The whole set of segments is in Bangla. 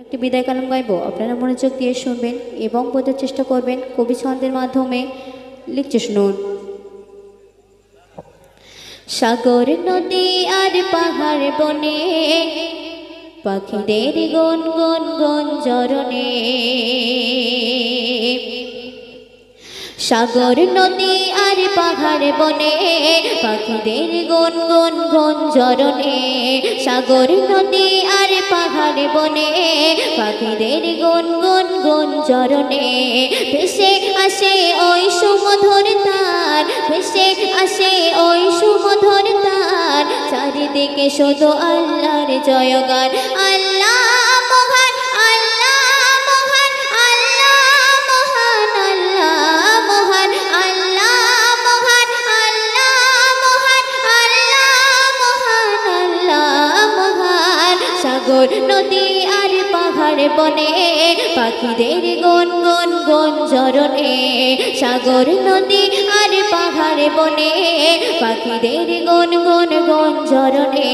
একটি বিদায় কালাম গাইব। আপনারা মনোযোগ দিয়ে শুনবেন এবং বোঝার চেষ্টা করবেন কবি ছন্দের মাধ্যমে। লিখছে শুনুন। সাগর নদী আর পাহাড় বনে, পাখিদের গন গন গন জরনে। সাগর নদী আর পাহাড় বনে, পাখিদের গন গন গন জরনে। সাগর নদী পাহাড় বনে পাখিদের গন গন গন চরণে ভেসে আসে ওই সুমধুর তার, ভেসে আসে ওই সুমধুর তার। চারিদিকে শুধু আল্লাহর জয়গান সাগর নদী আর পাহাড় বনে, পাখিদের গন গন গন জরনে সাগর, নদী আর পাহাড় বনে, পাখিদের গন গন গন জরনে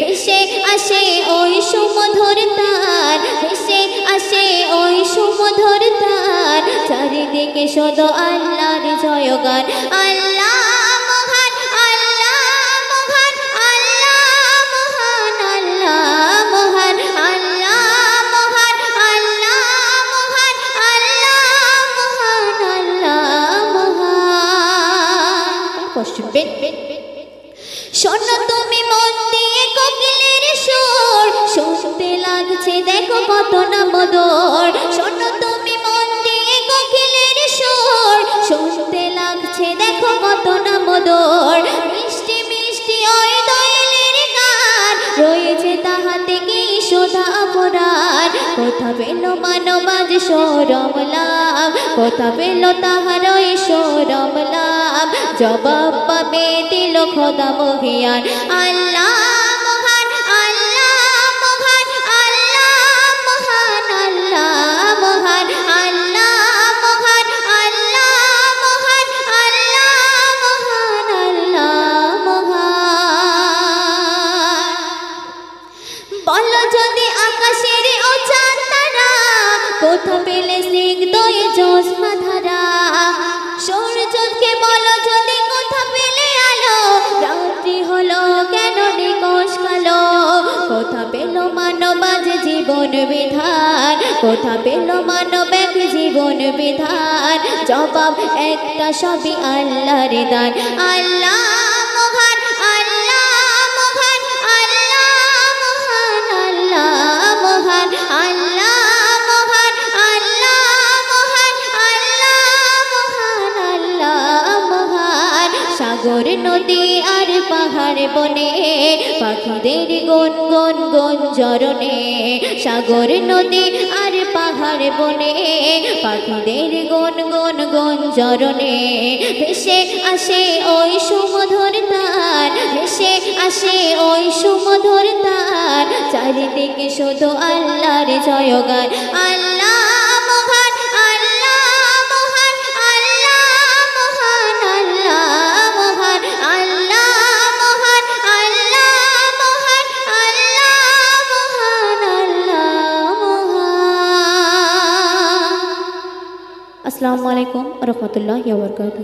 ভেসে আসে ওই সুমধুর তার, ভেসে আসে ওই সুমধুর তার, চারিদিকে শুধু আল্লাহর জয়গান, আল্লাহ বেন শোনো তুমি মন দিয়ে কোকিলের সুর। শুনতে লাগছে দেখো কত না মধুর। কোথা পেল মানবাজ সৌরম লাভ, কোথা পেল তাহার সৌরম লাভ। জবাব পাবে দিল খোদা মহিয়ান আল্লাহ কোথা পেলে স্নিগ্ধ এ জ্যোৎস্না ধারা সূর্যকে বলো যদি কোথা পেলে আলো, রাত্রি হলো কেন নিকশ কালো? কোথা পেল মানব আজ জীবন বিধান? কোথা পেল মানব এক জীবন বিধান? জবাব একটা সবই আল্লাহর দান। আল্লাহ সাগর নদী আর পাহাড় বনে পাখিদের গন গন গন জরনে সাগর নদী আর পাহাড় বনে পাখিদের গন গন গন জরনে ভেসে আসে ওই সুমধুর তার, ভেসে আসে ওই সুমধুর তার। চারিদিকে শুধু আল্লাহর জয়গান, আল্লাহ அஸ்லாம் வலைக்கம் வரமத்துல்லா வபர்காத்து